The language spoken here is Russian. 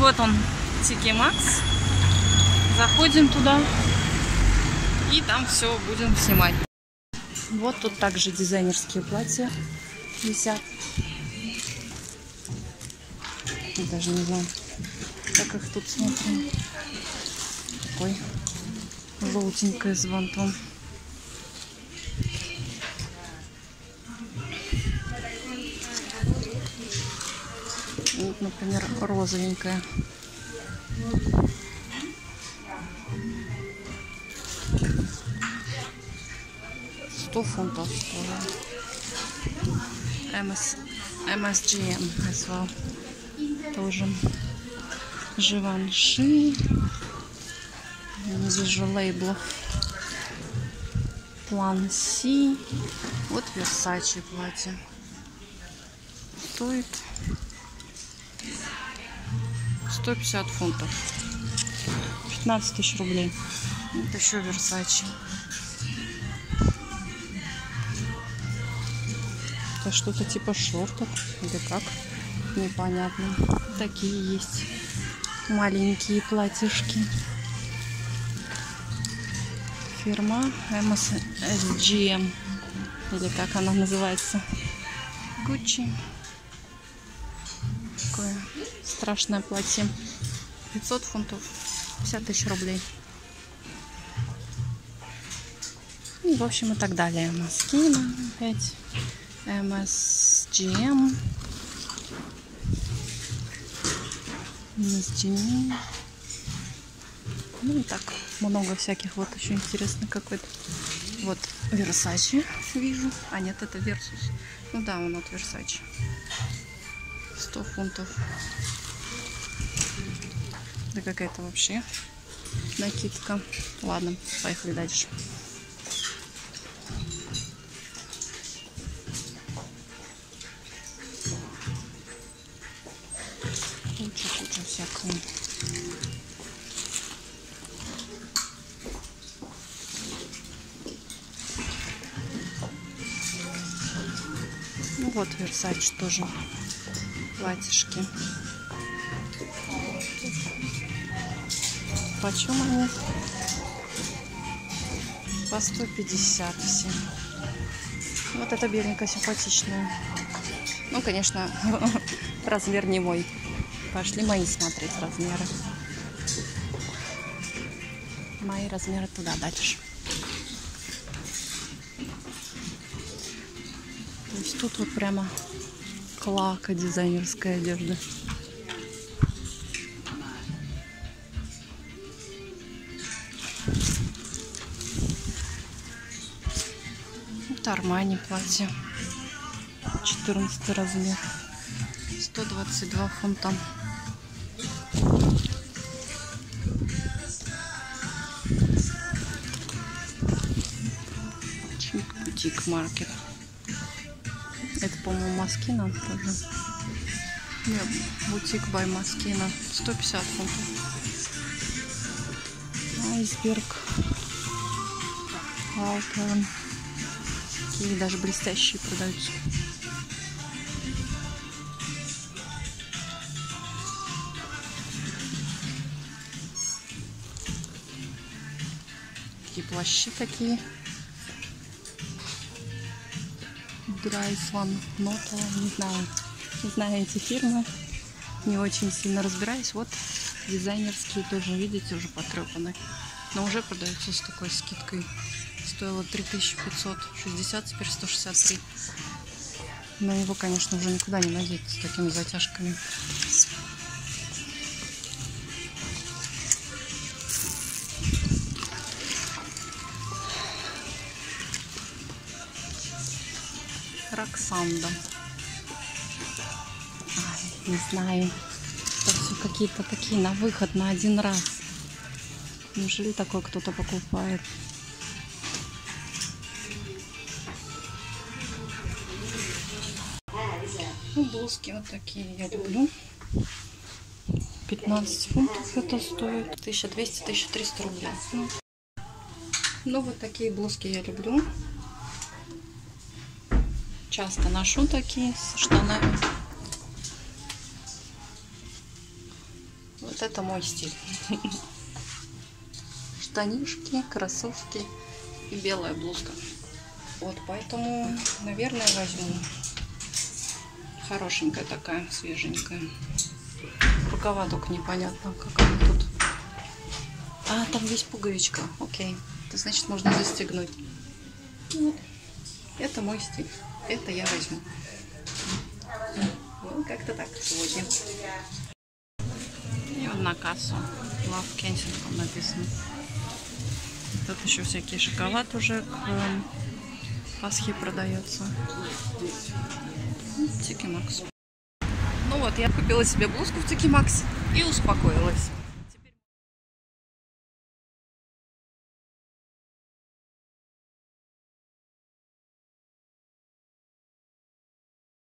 Вот он, Тики Макс. Заходим туда. И там все будем снимать. Вот тут также дизайнерские платья висят. Я даже не знаю, как их тут смотрим. Такой желтенькое с бантом. Например, розовенькая. Сто фунтов стоит. MS, MSGM as well. Тоже. Живанши. Не вижу лейблов. План Си. Вот Версачи платье. Стоит 150 фунтов. 15 тысяч рублей. Это еще Версачи. Это что-то типа шортов или как? Непонятно. Такие есть маленькие платьишки. Фирма MSGM. Или как она называется. Gucci. Страшное платье. 500 фунтов. 50 тысяч рублей. И, в общем, и так далее. Маскина опять. MSGM. MSGM. Ну и так, много всяких. Вот еще интересно какой-то. Вот Versace вижу. А нет, это Versus. Ну да, он от Versace. 100 фунтов. Да какая-то вообще накидка. Ладно, поехали дальше. Куча-куча всякого. Ну вот Версач тоже платьишки. Почем они? По 150 все. Вот эта беленькая симпатичная. Ну, конечно, размер не мой. Пошли мои смотреть размеры. Мои размеры туда дальше. То есть тут вот прямо клака дизайнерская одежда. Это Армани платье. 14 размер. 122 фунта. Бутик маркет. По-моему, Маскина тоже. Нет, бутик бай Маскина. 150 фунтов. Айсберг. Алтерн. Такие даже блестящие продаются. Такие плащи такие. Драйс Ван Нота, не знаю, не знаю эти фирмы, не очень сильно разбираюсь. Вот дизайнерские тоже, видите, уже потрепаны, но уже продаются с такой скидкой. Стоило 3560, теперь 163. Но его, конечно, уже никуда не надеть с такими затяжками. Роксанда. Ай, не знаю. Это все какие-то такие на выход, на один раз. Неужели такое кто-то покупает? Ну, блузки вот такие я люблю. 15 фунтов это стоит. 1200-1300 рублей. Ну, ну, вот такие блузки я люблю. Часто ношу такие с штанами. Вот это мой стиль. Штанишки, кроссовки и белая блузка. Вот поэтому, наверное, возьму. Хорошенькая такая, свеженькая. Рукава только непонятно, как они тут. А, там есть пуговичка. Окей. Это значит, можно застегнуть. Вот. Это мой стиль. Это я возьму. Ну, как-то так сегодня. И вот на кассу. Love Kensington написано. Тут еще всякий шоколад уже к Пасхе продается. Тики Макс. Ну вот, я купила себе блузку в Тики Макс и успокоилась.